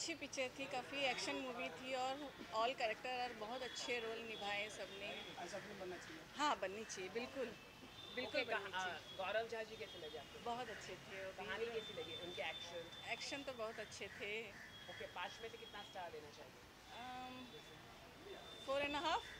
अच्छी पिक्चर थी काफ़ी एक्शन मूवी थी और ऑल कैरेक्टर और बहुत अच्छे रोल निभाए सबने। ऐसा हाँ बननी चाहिए बिल्कुल बिल्कुल गौरव झा जी कैसे लगे आपको? बहुत अच्छे थे कहानी कैसी लगी? उनके एक्शन एक्शन तो बहुत अच्छे थे। ओके पाँच में से कितना स्टार देना चाहिए फोर एंड हाफ़